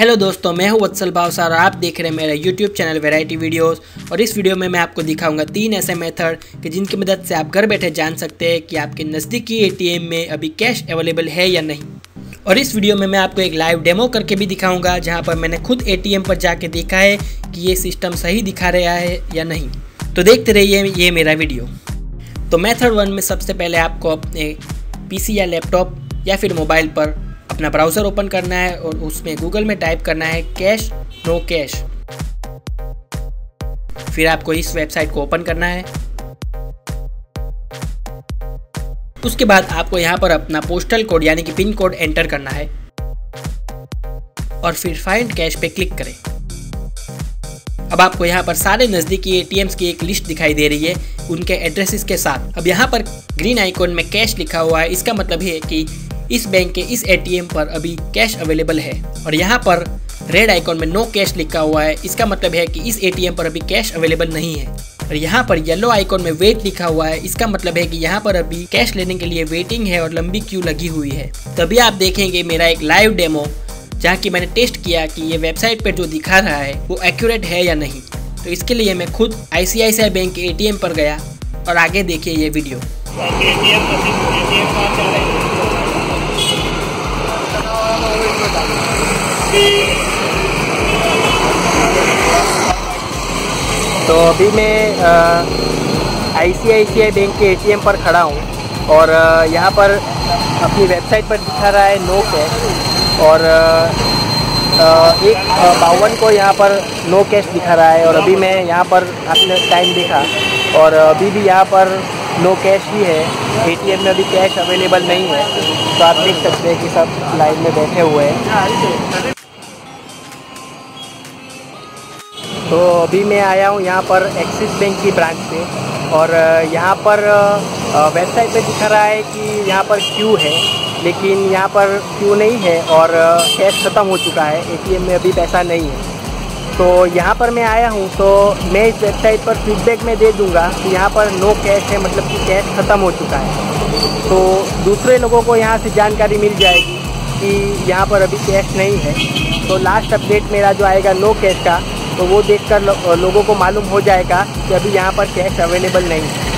Hello दोस्तों, मैं हूँ वत्सल भावसा और आप देख रहे हैं मेरा यूट्यूब चैनल वैरायटी वीडियोस और इस वीडियो में मैं आपको दिखाऊँगा तीन ऐसे मेथड कि जिनकी मदद से आप घर बैठे जान सकते हैं कि आपके नज़दीकी एटीएम में अभी कैश अवेलेबल है या नहीं। और इस वीडियो में मैं आपको एक लाइव डेमो करके भी दिखाऊँगा, जहाँ पर मैंने खुद एटीएम पर जाके देखा है कि ये सिस्टम सही दिखा रहा है या नहीं। तो देखते रहिए ये मेरा वीडियो तो मेथड वन में सबसे पहले आपको अपने पीसी या लैपटॉप या फिर मोबाइल पर अपना ब्राउज़र ओपन करना है और उसमें गूगल में टाइप करना है कैश नो कैश फिर आपको इस वेबसाइट को ओपन करना है। उसके बाद आपको यहाँ पर अपना पोस्टल कोड यानी कि पिन कोड एंटर करना है। और फिर फाइंड कैश पे क्लिक करें। अब आपको यहाँ पर सारे नज़दीकी एटीएम्स की एक लिस्ट दिखाई दे रही है, उनके एड्रेसेस के साथ। अब यहाँ पर ग्रीन आइकॉन में कैश लिखा हुआ है, इसका मतलब है कि इस बैंक के इस एटीएम पर अभी कैश अवेलेबल है। और यहाँ पर रेड आइकॉन में नो कैश लिखा हुआ है। इसका मतलब है कि इस एटीएम पर अभी कैश अवेलेबल नहीं है। और यहाँ पर येलो आइकॉन में वेट लिखा हुआ है। इसका मतलब है कि यहाँ पर अभी कैश लेने के लिए वेटिंग है और लंबी क्यू लगी हुई है। तभी आप देखेंगे मेरा एक लाइव डेमो जहाँ की मैंने टेस्ट किया कि ये वेबसाइट पर जो दिखा रहा है, वो एक्यूरेट है या नहीं। तो इसके लिए मैं खुद आई बैंक के ए पर गया और आगे देखिए ये वीडियो तो अभी मैं आई सी आई सी आई बैंक के एटीएम पर खड़ा हूँ और यहाँ पर अपनी वेबसाइट पर दिखा रहा है नो कैश और एक बावन को यहाँ पर नो कैश दिखा रहा है और अभी मैं यहाँ पर अपने टाइम देखा और अभी भी यहाँ पर नो कैश ही है। एटीएम में अभी कैश अवेलेबल नहीं है। तो आप देख सकते हैं कि सब लाइन में बैठे हुए हैं। तो अभी मैं आया हूँ यहाँ पर एक्सिस बैंक की ब्रांच पे और यहाँ पर वेबसाइट पे दिखा रहा है कि यहाँ पर क्यू है, लेकिन यहाँ पर क्यू नहीं है और कैश ख़त्म हो चुका है, एटीएम में अभी पैसा नहीं है। तो यहाँ पर मैं आया हूँ तो मैं इस वेबसाइट पर फीडबैक में दे दूँगा कि यहाँ पर नो कैश है मतलब कि कैश ख़त्म हो चुका है। तो दूसरे लोगों को यहाँ से जानकारी मिल जाएगी कि यहाँ पर अभी कैश नहीं है। तो लास्ट अपडेट मेरा जो आएगा नो कैश का तो वो देखकर लो, लोगों को मालूम हो जाएगा कि अभी यहाँ पर कैश अवेलेबल नहीं है।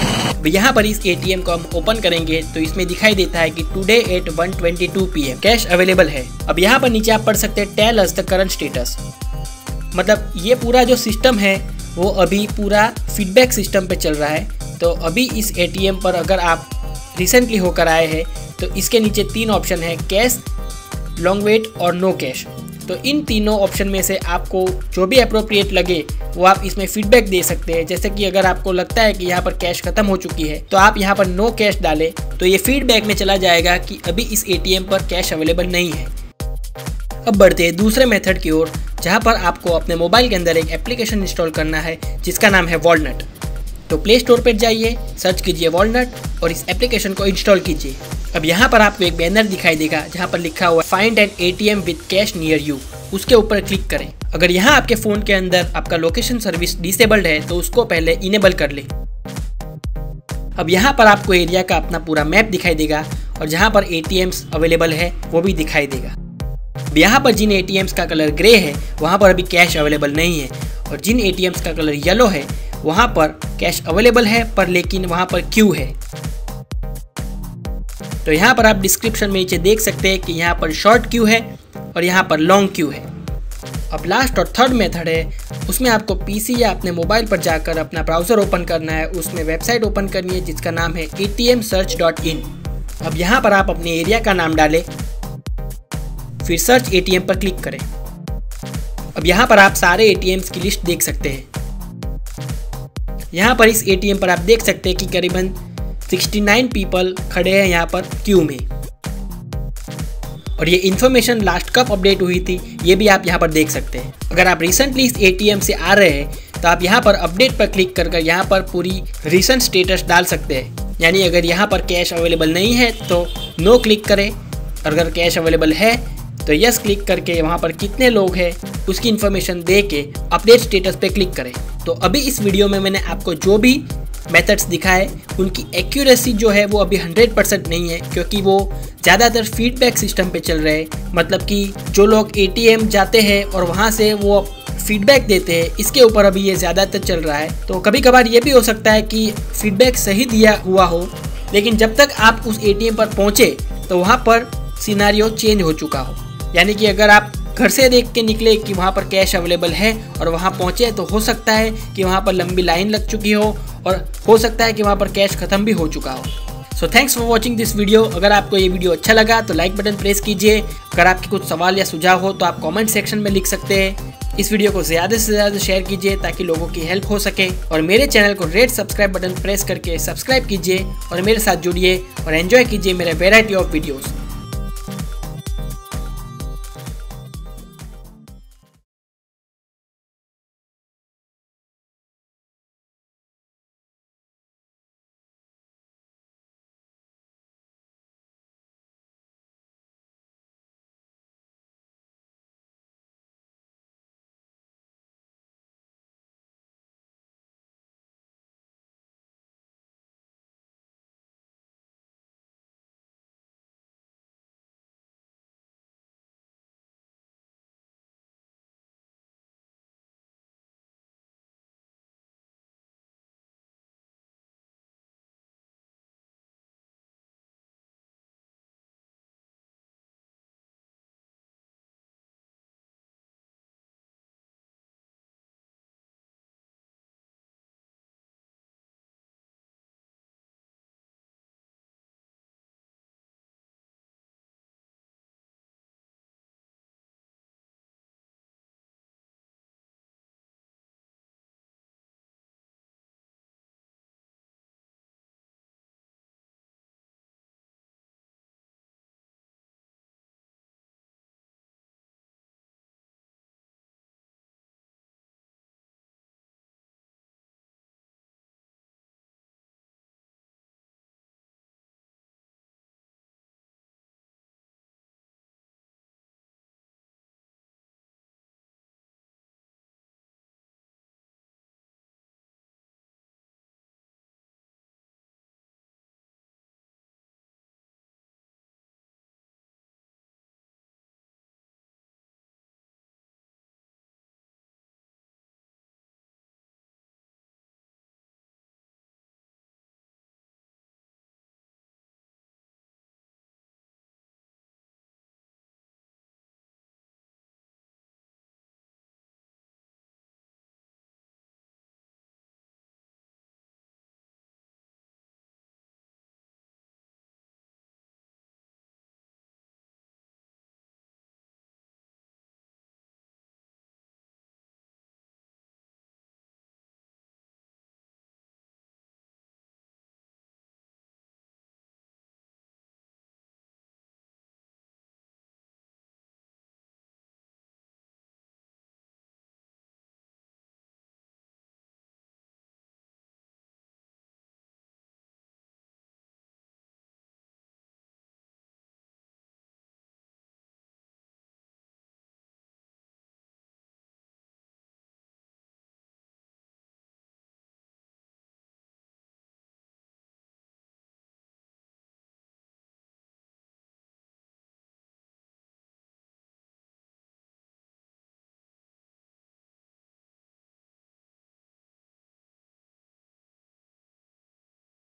यहाँ पर इस एटीएम को हम ओपन करेंगे तो इसमें दिखाई देता है कि today at one twenty 1:22 PM cash available है। अब यहाँ पर नीचे आप पढ़ सकते हैं tell us the current status मतलब ये पूरा जो सिस्टम है वो अभी पूरा फीडबैक सिस्टम पे चल रहा है। तो अभी इस एटीएम पर अगर आप रिसेंटली होकर आए हैं तो इसके नीचे तीन ऑप्शन है कैश लॉन्ग वेट और नो कैश तो इन तीनों ऑप्शन में से आपको जो भी अप्रोप्रिएट लगे, वो आप इसमें फीडबैक दे सकते हैं। जैसे कि अगर आपको लगता है कि यहाँ पर कैश खत्म हो चुकी है तो आप यहाँ पर नो कैश डालें तो ये फीडबैक में चला जाएगा कि अभी इस एटीएम पर कैश अवेलेबल नहीं है। अब बढ़ते हैं दूसरे मेथड की ओर, जहाँ पर आपको अपने मोबाइल के अंदर एक एप्लीकेशन इंस्टॉल करना है, जिसका नाम है वॉलनट तो प्ले स्टोर पर जाइए सर्च कीजिए वॉलनट और इस एप्लीकेशन को इंस्टॉल कीजिए। अब यहाँ पर आपको एक बैनर दिखाई देगा, जहाँ पर लिखा हुआ find an ATM with cash near you उसके ऊपर क्लिक करें। अगर यहाँ आपके फ़ोन के अंदर आपका लोकेशन सर्विस डिसेबल्ड है तो उसको पहले इनेबल कर ले। अब यहाँ पर आपको एरिया का अपना पूरा मैप दिखाई देगा और जहाँ पर ए अवेलेबल है, वो भी दिखाई देगा। अब यहाँ पर जिन ए का कलर ग्रे है, वहाँ पर अभी कैश अवेलेबल नहीं है और जिन ए का कलर येलो है वहाँ पर कैश अवेलेबल है, पर लेकिन वहाँ पर क्यू है। तो यहाँ पर आप डिस्क्रिप्शन में नीचे देख सकते हैं कि यहाँ पर शॉर्ट क्यू है और यहाँ पर लॉन्ग क्यू है। अब लास्ट और थर्ड मेथड है, उसमें आपको पीसी या अपने मोबाइल पर जाकर अपना ब्राउज़र ओपन करना है। उसमें वेबसाइट ओपन करनी है, जिसका नाम है ए टी अब यहाँ पर आप अपने एरिया का नाम डालें, फिर सर्च एटीएम पर क्लिक करें। अब यहाँ पर आप सारे ए की लिस्ट देख सकते हैं। यहाँ पर इस एटीएम पर आप देख सकते हैं कि करीबन 69 पीपल खड़े हैं यहाँ पर क्यू में। और ये इन्फॉर्मेशन लास्ट कब अपडेट हुई थी, ये भी आप यहाँ पर देख सकते हैं। अगर आप रिसेंटली इस एटीएम से आ रहे हैं तो आप यहाँ पर अपडेट पर क्लिक कर कर यहाँ पर पूरी रिसेंट स्टेटस डाल सकते हैं। यानी अगर यहाँ पर कैश अवेलेबल नहीं है तो नो क्लिक करें। और अगर कैश अवेलेबल है तो यस क्लिक करके वहाँ पर कितने लोग हैं, उसकी इन्फॉर्मेशन दे के अपडेट स्टेटस पे क्लिक करें। तो अभी इस वीडियो में मैंने आपको जो भी मेथड्स दिखाए, उनकी एक्यूरेसी जो है वो अभी 100 परसेंट नहीं है, क्योंकि वो ज़्यादातर फीडबैक सिस्टम पे चल रहे हैं। मतलब कि जो लोग एटीएम जाते हैं और वहाँ से वो फीडबैक देते हैं, इसके ऊपर अभी ये ज़्यादातर चल रहा है। तो कभी कभार ये भी हो सकता है कि फीडबैक सही दिया हुआ हो, लेकिन जब तक आप उस एटीएम पर पहुँचे तो वहाँ पर सिनारियो चेंज हो चुका हो। यानी कि अगर आप घर से देख के निकले कि वहाँ पर कैश अवेलेबल है और वहाँ पहुँचे तो हो सकता है कि वहाँ पर लंबी लाइन लग चुकी हो और हो सकता है कि वहाँ पर कैश ख़त्म भी हो चुका हो। So thanks for watching this video अगर आपको ये वीडियो अच्छा लगा तो लाइक बटन प्रेस कीजिए। अगर आपके कुछ सवाल या सुझाव हो तो आप कमेंट सेक्शन में लिख सकते हैं। इस वीडियो को ज़्यादा से ज़्यादा शेयर कीजिए ताकि लोगों की हेल्प हो सके। और मेरे चैनल को रेड सब्सक्राइब बटन प्रेस करके सब्सक्राइब कीजिए और मेरे साथ जुड़िए और एंजॉय कीजिए मेरे वेराइटी ऑफ़ वीडियोज़